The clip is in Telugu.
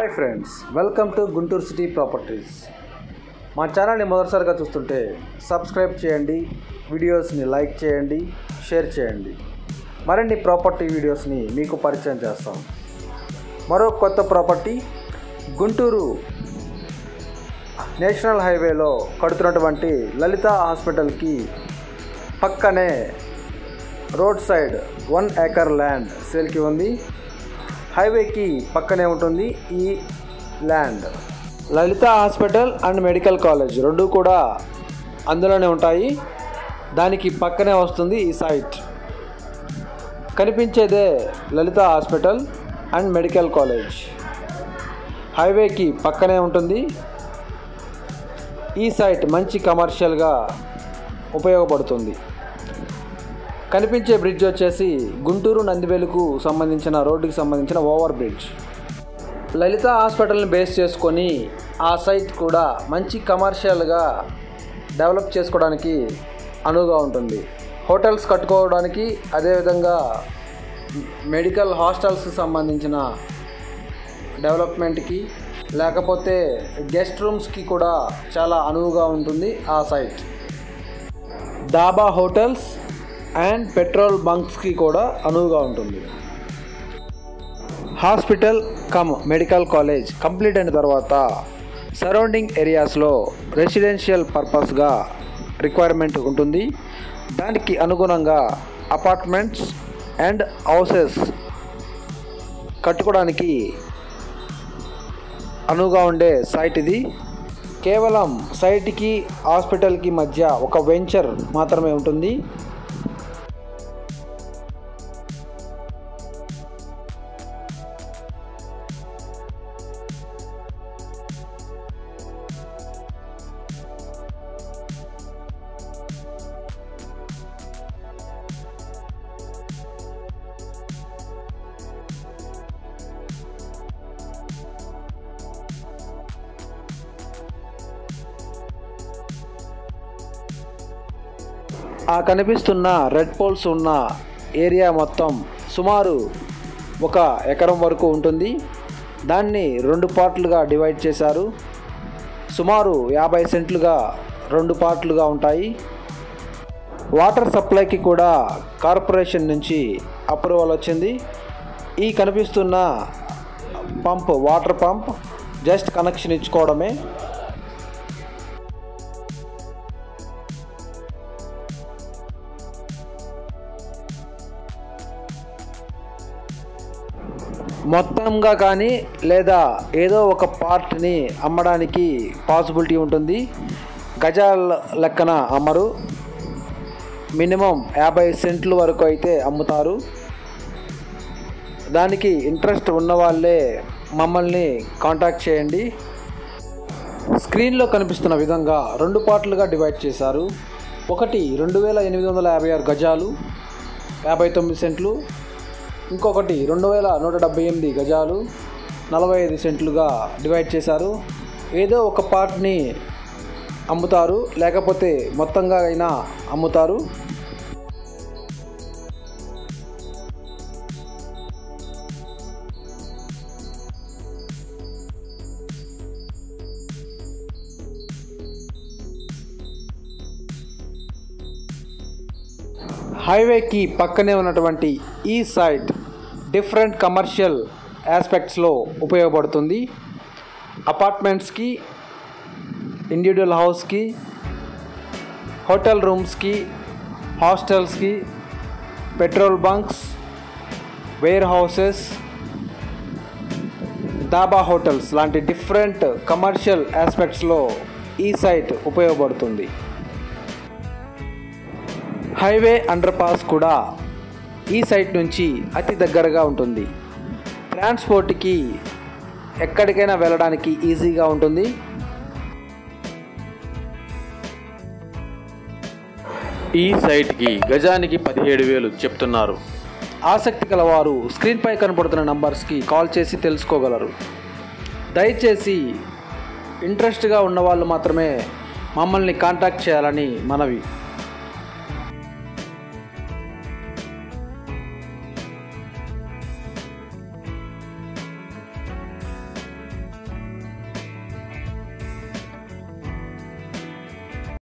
Hi friends welcome to Guntur city properties మా ఛానల్ని మొదటిసారిగా చూస్తుంటే సబ్స్క్రైబ్ చేయండి వీడియోస్ని లైక్ చేయండి షేర్ చేయండి. మరిన్ని ప్రాపర్టీ వీడియోస్ని మీకు పరిచయం చేస్తాం. మరో కొత్త ప్రాపర్టీ గుంటూరు నేషనల్ హైవేలో కడుతున్నటువంటి లలిత హాస్పిటల్కి పక్కనే road side one acre land సేల్కి ఉంది. హైవేకి పక్కనే ఉంటుంది ఈ land. Lalitha hospital and medical college రెండు కూడా అందులోనే ఉంటాయి. దానికి పక్కనే వస్తుంది ఈ site. కనిపించేదే Lalitha hospital and medical college. హైవేకి పక్కనే ఉంటుంది. ఈ సైట్ మంచి కమర్షియల్గా ఉపయోగపడుతుంది. కనిపించే బ్రిడ్జ్ వచ్చేసి గుంటూరు నందివేలుకు సంబంధించిన రోడ్డుకి సంబంధించిన ఓవర్ బ్రిడ్జ్. లలిత హాస్పిటల్ని బేస్ చేసుకొని ఆ సైట్ కూడా మంచి కమర్షియల్గా డెవలప్ చేసుకోవడానికి అనువుగా ఉంటుంది. హోటల్స్ కట్టుకోవడానికి అదేవిధంగా మెడికల్ హాస్టల్స్కి సంబంధించిన డెవలప్మెంట్కి లేకపోతే గెస్ట్ రూమ్స్కి కూడా చాలా అనువుగా ఉంటుంది ఆ సైట్. డాబా హోటల్స్ అండ్ పెట్రోల్ బంక్స్కి కూడా అనువుగా ఉంటుంది. Hospital cum medical college complete అయిన తర్వాత సరౌండింగ్ ఏరియాస్లో రెసిడెన్షియల్ పర్పస్గా రిక్వైర్మెంట్ ఉంటుంది. దానికి అనుగుణంగా అపార్ట్మెంట్స్ అండ్ హౌసెస్ కట్టుకోవడానికి అనువుగా ఉండే సైట్ ఇది. కేవలం సైట్కి హాస్పిటల్కి మధ్య ఒక వెంచర్ మాత్రమే ఉంటుంది. ఆ కనిపిస్తున్న రెడ్ పోల్స్ ఉన్న ఏరియా మొత్తం సుమారు ఒక ఎకరం వరకు ఉంటుంది. దాన్ని రెండు పార్ట్లుగా డివైడ్ చేశారు. సుమారు యాభై సెంట్లుగా రెండు పార్ట్లుగా ఉంటాయి. వాటర్ సప్లైకి కూడా కార్పొరేషన్ నుంచి అప్రూవల్ వచ్చింది. ఈ కనిపిస్తున్న pump water pump just connection ఇచ్చుకోవడమే. మొత్తంగా కానీ లేదా ఏదో ఒక పార్ట్ని అమ్మడానికి పాసిబిలిటీ ఉంటుంది. గజాల లెక్కన అమ్మరు. మినిమం యాభై సెంట్ల వరకు అయితే అమ్ముతారు. దానికి ఇంట్రెస్ట్ ఉన్నవాళ్ళే మమ్మల్ని కాంటాక్ట్ చేయండి. స్క్రీన్లో కనిపిస్తున్న విధంగా రెండు పార్ట్లుగా డివైడ్ చేశారు. ఒకటి రెండు వేల ఎనిమిది వందల యాభై ఆరు గజాలు యాభై తొమ్మిది సెంట్లు ఇంకొకటి రెండు వేల నూట డెబ్బై ఎనిమిది గజాలు నలభై ఐదు సెంట్లుగా డివైడ్ చేశారు. ఏదో ఒక పార్ట్ని అమ్ముతారు లేకపోతే మొత్తంగా అయినా అమ్ముతారు. హైవేకి పక్కనే ఉన్నటువంటి ఈ సైట్ డిఫరెంట్ కమర్షియల్ ఆస్పెక్ట్స్లో ఉపయోగపడుతుంది. అపార్ట్మెంట్స్కి ఇండివిజువల్ హౌస్కి హోటల్ రూమ్స్కి హాస్టల్స్కి petrol bunks warehouses dhaba hotels లాంటి డిఫరెంట్ కమర్షియల్ ఆస్పెక్ట్స్లో ఈ సైట్ ఉపయోగపడుతుంది. హైవే అండర్ పాస్ కూడా ఈ సైట్ నుంచి అతి దగ్గరగా ఉంటుంది. ట్రాన్స్పోర్ట్కి ఎక్కడికైనా వెళ్ళడానికి ఈజీగా ఉంటుంది. ఈ సైట్కి గజానికి పదిహేడు వేలు చెప్తున్నారు. ఆసక్తి గలవారు స్క్రీన్పై కనపడుతున్న నంబర్స్కి కాల్ చేసి తెలుసుకోగలరు. దయచేసి ఇంట్రెస్ట్గా ఉన్నవాళ్ళు మాత్రమే మమ్మల్ని కాంటాక్ట్ చేయాలని మనవి.